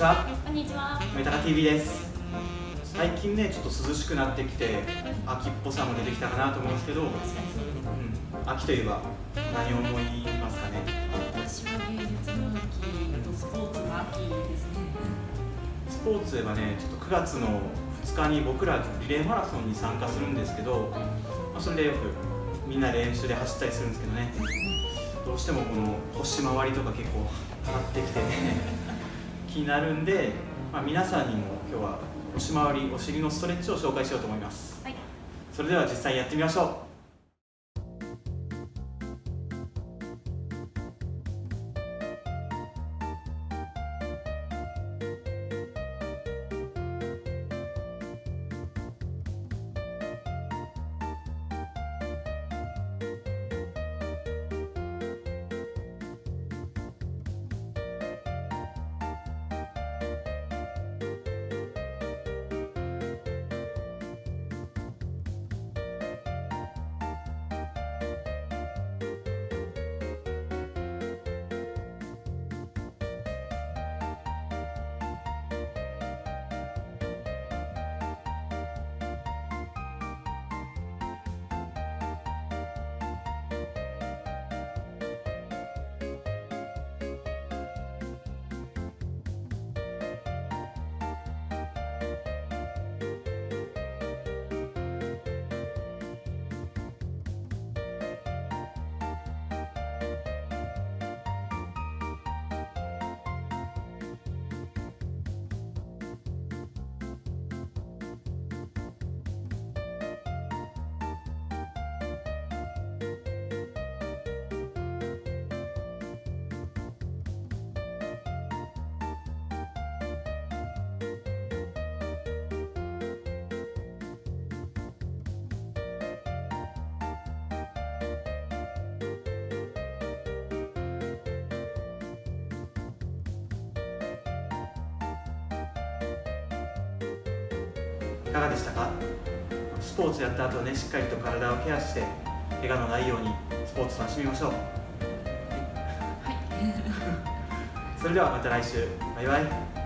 ちは。こんにちは。メタカ TV です。最近ねちょっと涼しくなってきて秋っぽさも出てきたかなと思うんですけど、うん。秋といえば何を思いますかね？私は芸術の秋とスポーツの秋ですね。スポーツではねちょっと9月の2日に僕らリレーマラソンに参加するんですけど、まあ、それでよくみんな練習で走ったりするんですけどね。どうしてもこの腰回りとか結構張ってきてね気になるんで、まあ、皆さんにも今日は腰回りお尻のストレッチを紹介しようと思いますはい。それでは実際やってみましょういかがでしたか？スポーツやった後ねしっかりと体をケアして怪我のないようにスポーツ楽しみましょう。はい。それではまた来週。バイバイ